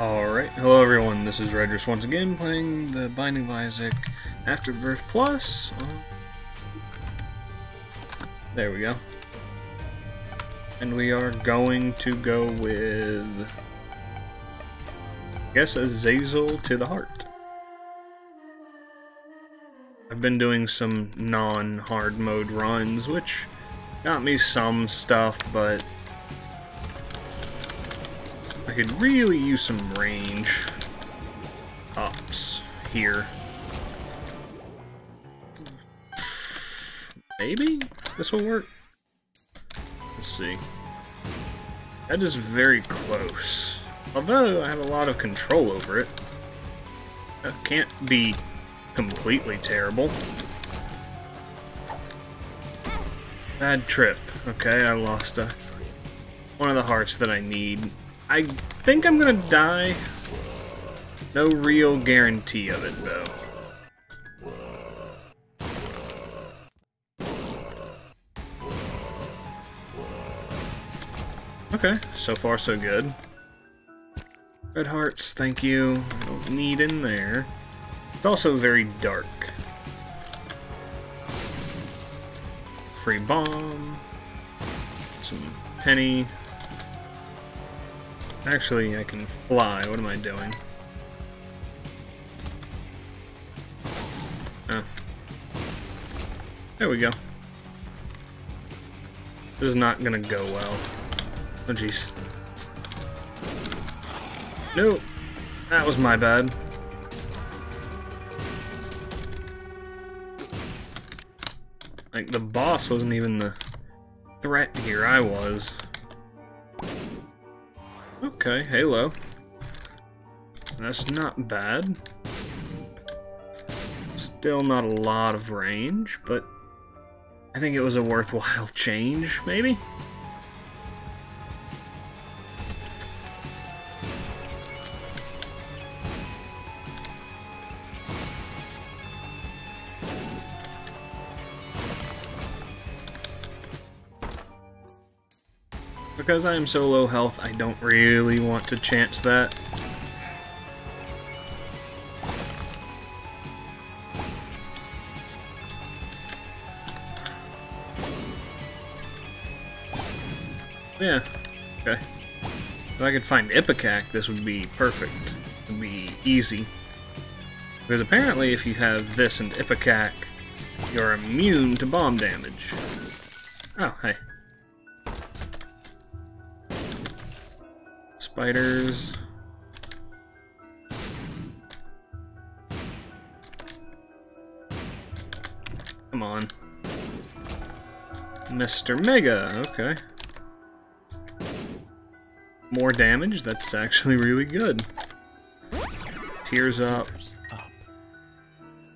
Alright, hello everyone, this is Redris once again playing the Binding of Isaac Afterbirth Plus. Uh, there we go. And we are going to go with, I guess, Azazel to the Heart. I've been doing some non-hard mode runs, which got me some stuff, but I could really use some range ups here. Maybe this will work? Let's see. That is very close. Although I have a lot of control over it. That can't be completely terrible. Bad trip. Okay, I lost a, one of the hearts that I need. I think I'm gonna die. No real guarantee of it, though. Okay, so far so good. Red hearts, thank you. I Don't need in there. It's also very dark. Free bomb. Some penny. Actually, I can fly. What am I doing? Oh. There we go. This is not gonna go well. Oh, jeez. No! That was my bad. Like, the boss wasn't even the threat here, I was. Okay, Halo. That's not bad. Still not a lot of range, but I think it was a worthwhile change, maybe? Because I am so low health, I don't really want to chance that. Yeah, okay. If I could find Ipecac, this would be perfect. It would be easy. Because apparently if you have this and Ipecac, you're immune to bomb damage. Oh, hey. Spiders. Come on. Mr. Mega, okay. More damage, that's actually really good. Tears up.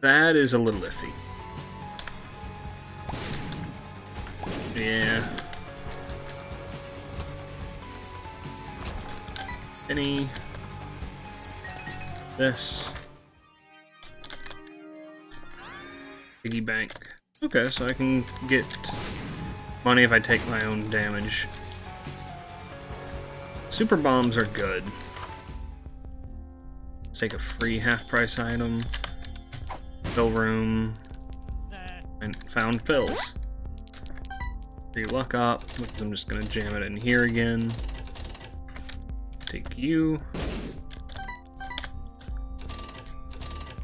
That is a little iffy. Yeah. Any. This. Piggy bank. Okay, so I can get money if I take my own damage. Super bombs are good. Let's take a free half price item. Pill room. And found pills. Free luck up. I'm just gonna jam it in here again. Take you.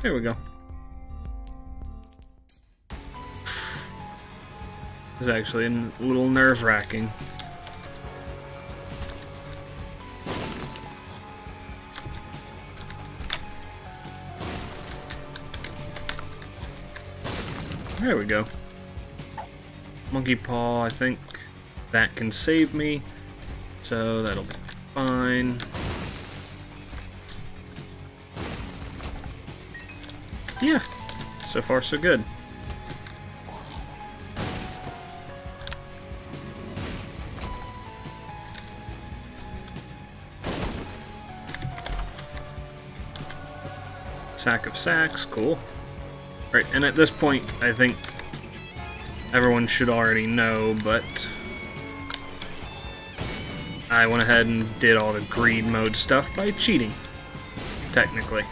There we go. It's actually a little nerve-wracking. There we go. Monkey Paw, I think that can save me. So that'll be fine. Yeah, so far so good. Sack of sacks, cool. Right, and at this point, I think everyone should already know, but I went ahead and did all the greed mode stuff by cheating, technically.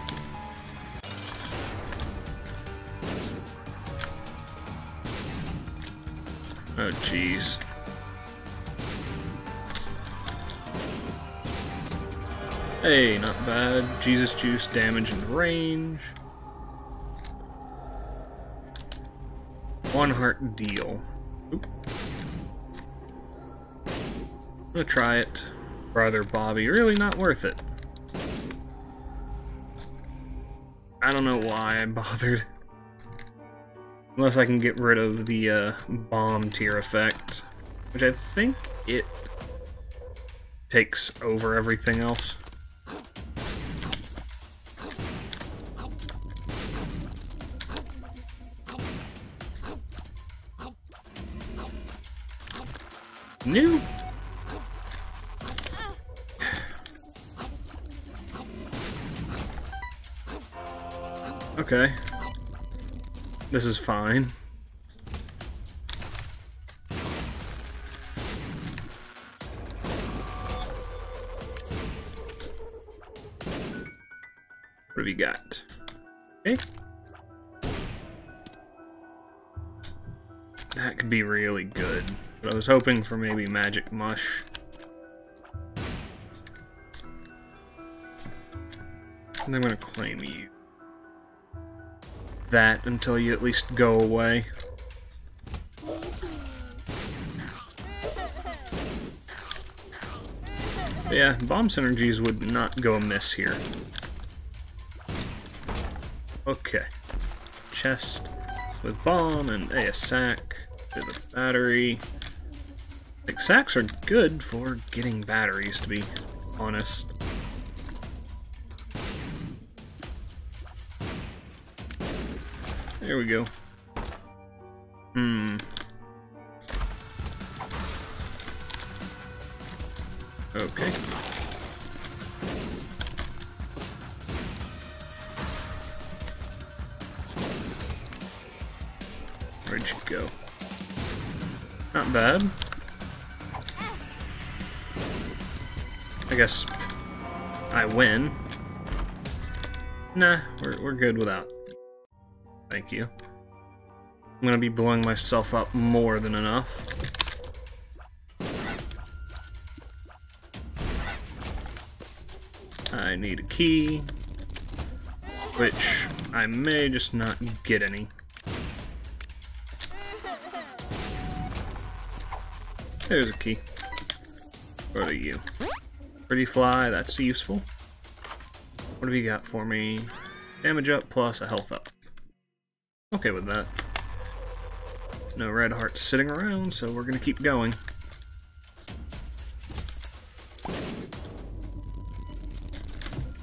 Oh, jeez. Hey, not bad. Jesus Juice damage and range. One heart deal. Oop. I'm gonna try it. Brother Bobby, really not worth it. I don't know why I bothered. Unless I can get rid of the uh, bomb tear effect, which I think it takes over everything else. New. Okay. This is fine. What have you got? Okay. That could be really good. But I was hoping for maybe Magic Mush. And I'm gonna claim you. That until you at least go away. But yeah, bomb synergies would not go amiss here. Okay. Chest with bomb and a sack to the battery. Like, sacks are good for getting batteries, to be honest. There we go. Hmm. Okay. Where'd you go? Not bad. I guess I win. Nah, we're, we're good without. Thank you. I'm gonna be blowing myself up more than enough. I need a key, which I may just not get any. There's a key. What are you? Pretty fly, that's useful. What have you got for me? Damage up plus a health up. Okay with that. No red hearts sitting around, so we're gonna keep going.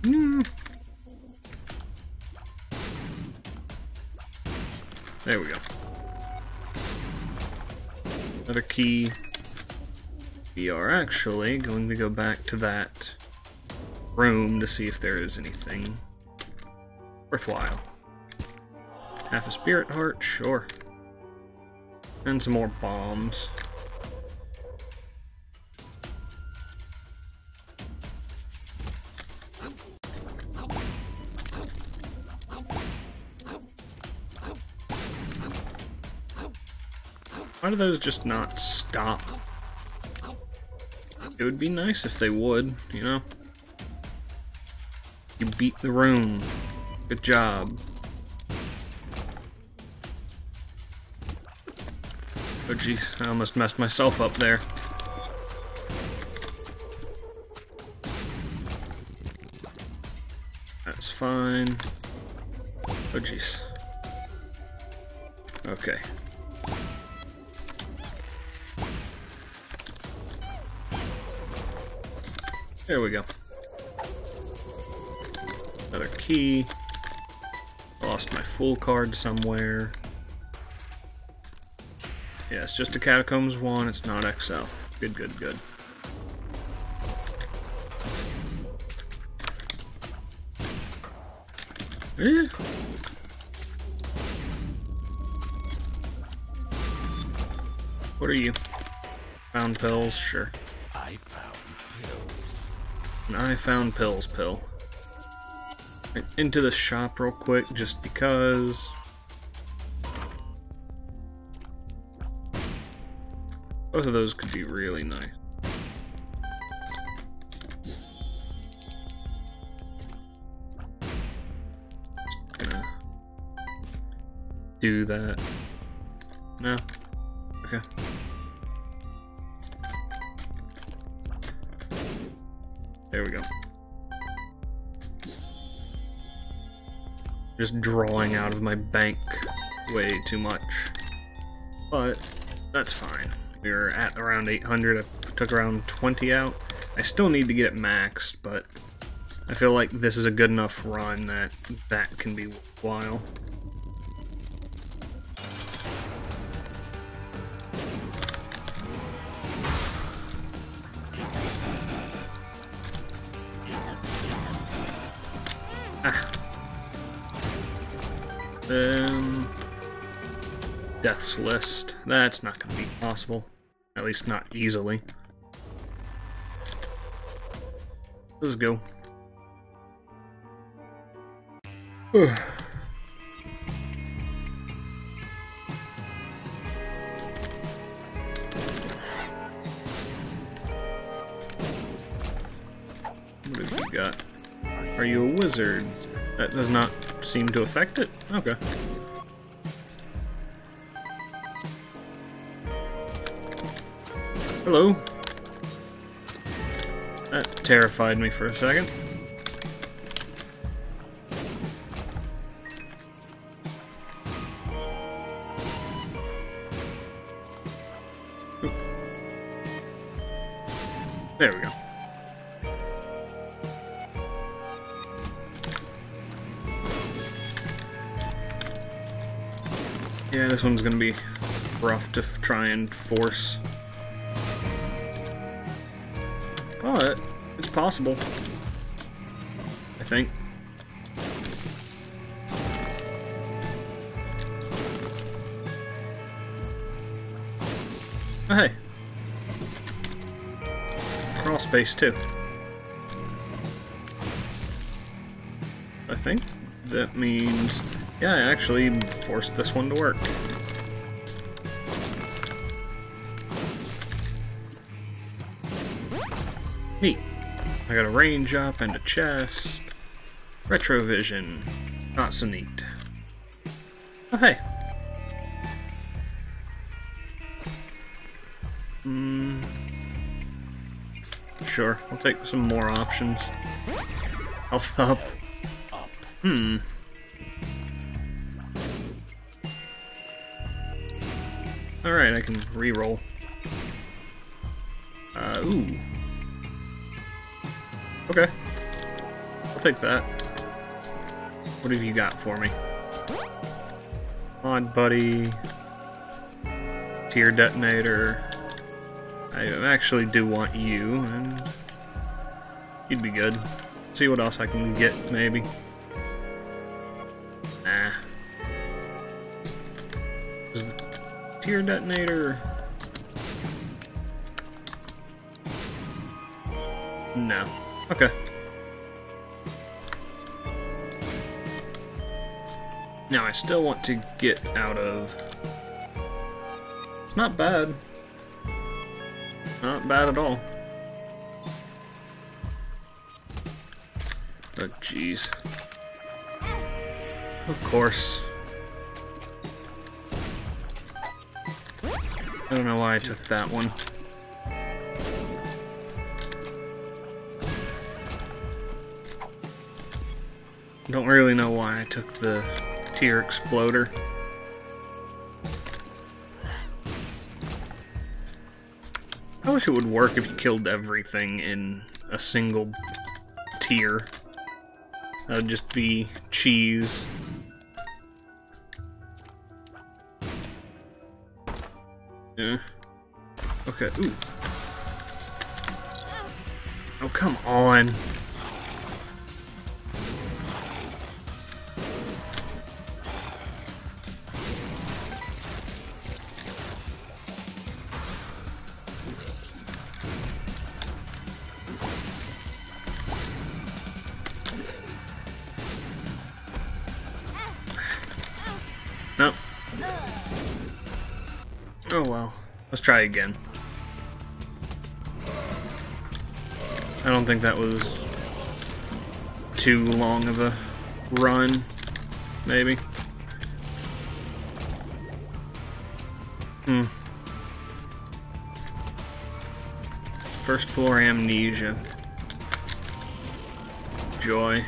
Mm. There we go. Another key. We are actually going to go back to that room to see if there is anything worthwhile. Half a spirit heart, sure. And some more bombs. Why do those just not stop? It would be nice if they would, you know? You beat the room. Good job. Oh jeez, I almost messed myself up there. That's fine. Oh jeez. Okay. There we go. Another key. Lost my full card somewhere. Yeah, it's just a Catacombs 1, it's not XL. Good, good, good. Eh. What are you? Found pills? Sure. I found And I found Pills Pill. Right, into the shop real quick, just because. Both of those could be really nice. Do that. No? Okay. There we go. Just drawing out of my bank way too much. But that's fine. We are at around 800. I took around 20 out. I still need to get it maxed, but I feel like this is a good enough run that that can be worthwhile. Ah. Um, Death's List. That's not going to be possible. At least not easily. Let's go. what have we got? Are you a wizard? That does not seem to affect it? Okay. Hello. That terrified me for a second. There we go. Yeah, this one's gonna be rough to try and force. Possible. I think. Oh, hey. Crawl space, too. I think that means... Yeah, I actually forced this one to work. Neat. I got a range up and a chest. Retrovision. Not so neat. Oh, hey. Hmm. Sure, I'll take some more options. Health up. Hmm. Alright, I can re-roll. Uh, ooh. Okay. I'll take that. What have you got for me? Odd buddy. Tear detonator. I actually do want you, and you'd be good. See what else I can get, maybe. Nah. Is the tear detonator? No. Okay. Now I still want to get out of. It's not bad. Not bad at all. Oh jeez. Of course. I don't know why I took that one. Don't really know why I took the tear exploder. I wish it would work if you killed everything in a single tear. That would just be cheese. Yeah. Okay, ooh. Oh, come on. Nope. Oh well. Let's try again. I don't think that was too long of a run, maybe. Hmm. First floor amnesia. Joy.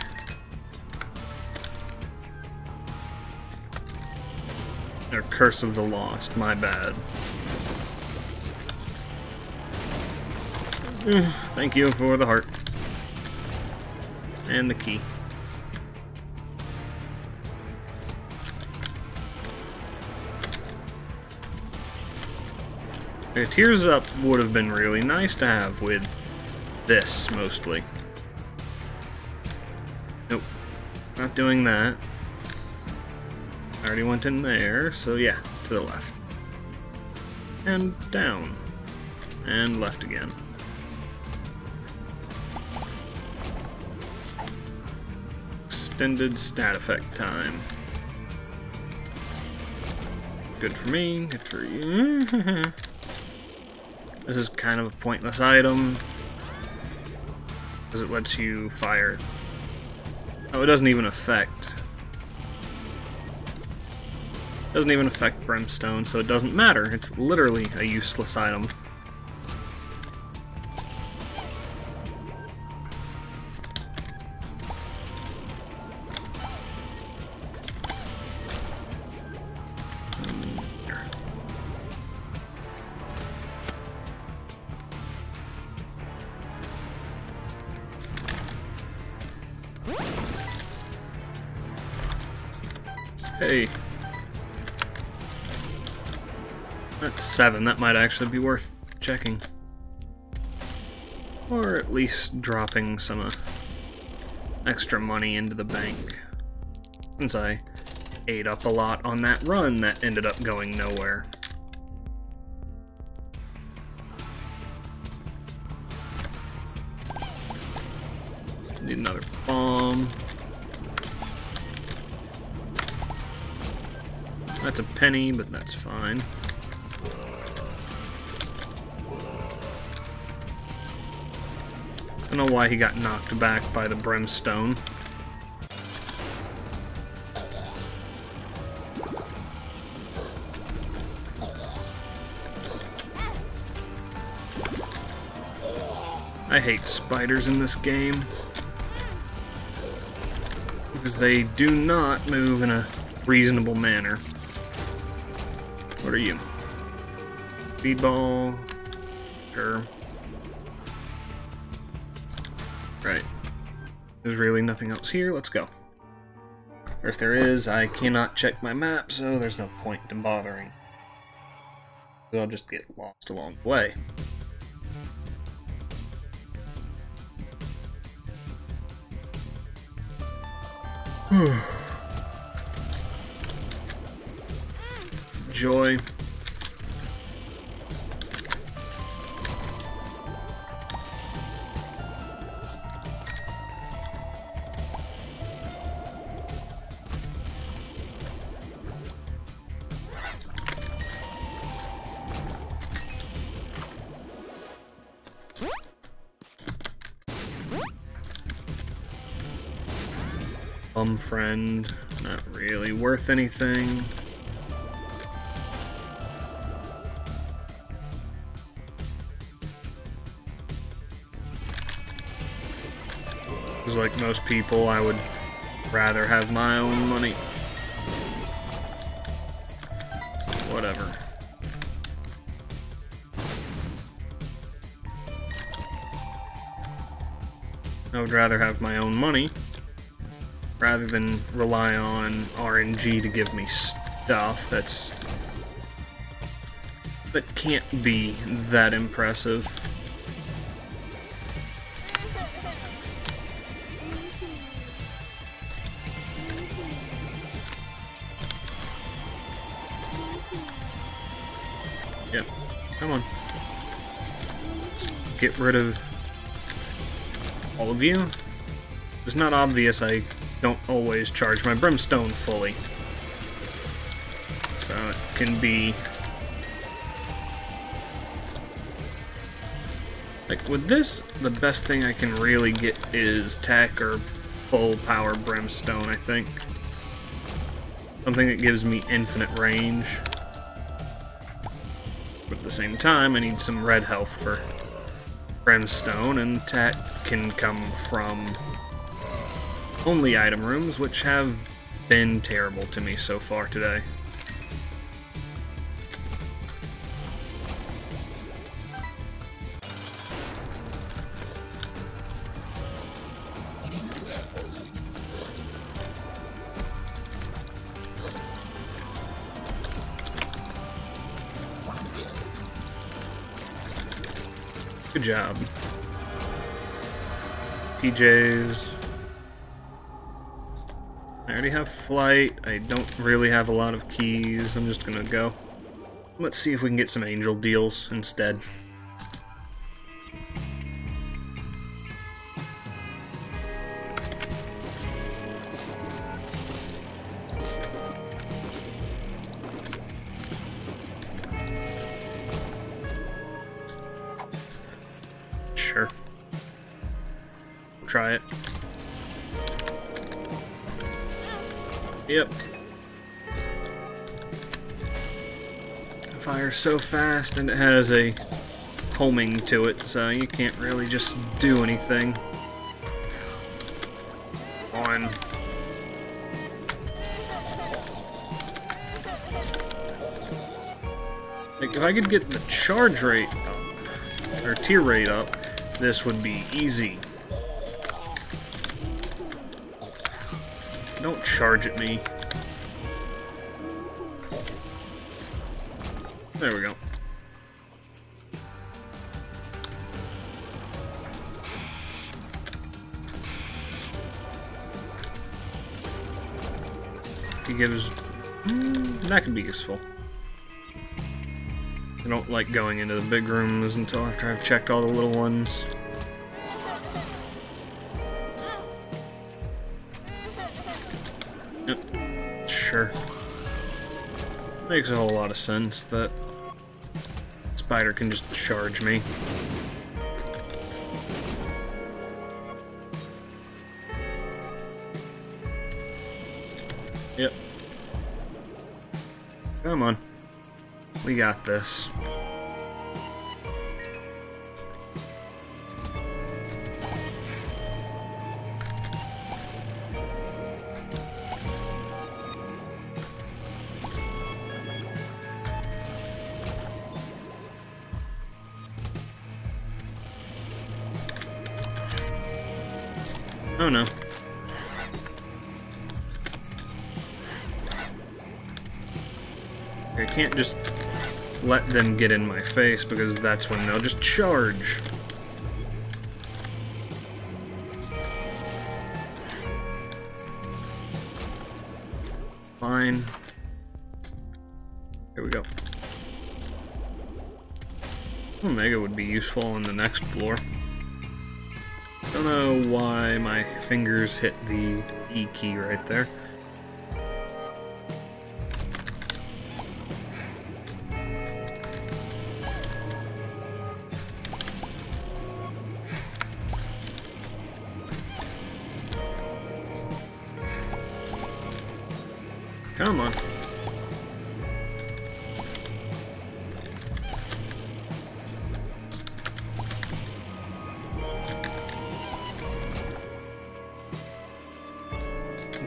Curse of the Lost, my bad. Eh, thank you for the heart. And the key. Okay, Tears Up would have been really nice to have with this, mostly. Nope. Not doing that. Already went in there, so yeah, to the left. And down. And left again. Extended stat effect time. Good for me, good for you. this is kind of a pointless item. Because it lets you fire. Oh, it doesn't even affect. Doesn't even affect Brimstone, so it doesn't matter. It's literally a useless item. Hey. Seven. That might actually be worth checking. Or at least dropping some uh, extra money into the bank. Since I ate up a lot on that run that ended up going nowhere. Need another bomb. That's a penny, but that's fine. Don't know why he got knocked back by the brimstone. I hate spiders in this game. Because they do not move in a reasonable manner. What are you? Speedball. Sure. There's really nothing else here. Let's go. Or if there is, I cannot check my map, so there's no point in bothering. I'll just get lost along the way. joy. Friend, not really worth anything. Because like most people, I would rather have my own money. Whatever. I would rather have my own money rather than rely on RNG to give me stuff that's that can't be that impressive. Come on. get rid of all of you. It's not obvious I don't always charge my brimstone fully. So it can be... Like, with this, the best thing I can really get is tech or full power brimstone, I think. Something that gives me infinite range. But at the same time, I need some red health for brimstone, and tech can come from only item rooms, which have been terrible to me so far today. Good job. PJs. I already have flight. I don't really have a lot of keys. I'm just gonna go. Let's see if we can get some angel deals instead. So fast and it has a homing to it, so you can't really just do anything. On. Like, if I could get the charge rate up, or tear rate up, this would be easy. Don't charge at me. There we go. He gives... Mm, that could be useful. I don't like going into the big rooms until after I've checked all the little ones. Yep. Sure. Makes a whole lot of sense that Spider can just charge me. Yep. Come on. We got this. Just let them get in my face because that's when they'll just charge. Fine. Here we go. Omega would be useful on the next floor. Don't know why my fingers hit the E key right there.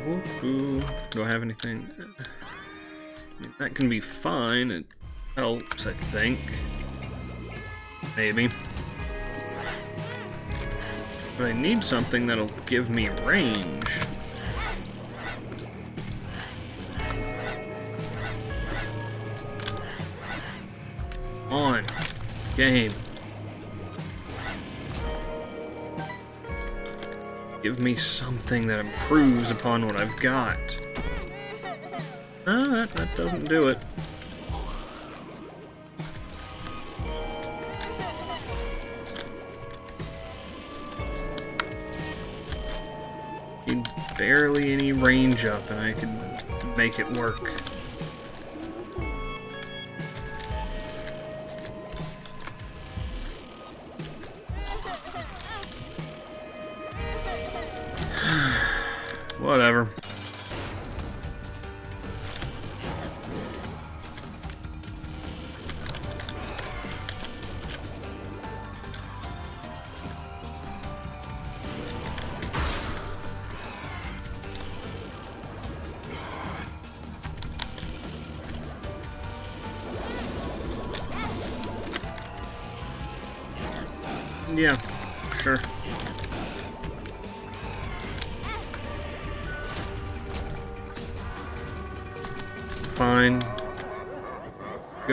Do I have anything? I mean, that can be fine. It helps, I think. Maybe. But I need something that'll give me range. On. Game. Me something that improves upon what I've got. Ah, that, that doesn't do it. Barely any range up and I can make it work.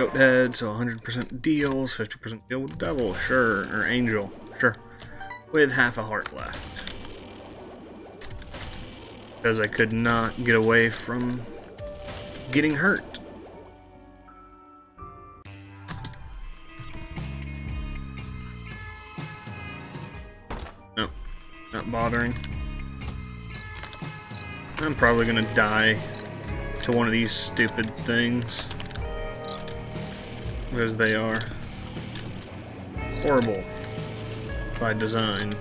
Goat head, so 100% deals, 50% deal with devil, sure, or angel, sure. With half a heart left. Because I could not get away from getting hurt. Nope, not bothering. I'm probably gonna die to one of these stupid things. As they are. Horrible. By design.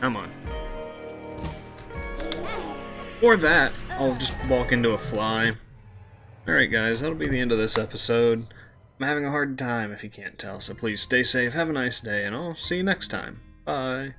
Come on. Or that, I'll just walk into a fly. Alright guys, that'll be the end of this episode. I'm having a hard time if you can't tell, so please stay safe, have a nice day, and I'll see you next time. Bye.